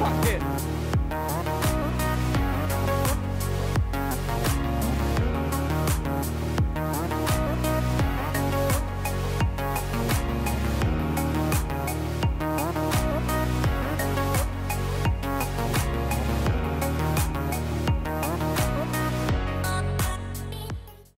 Fuck it.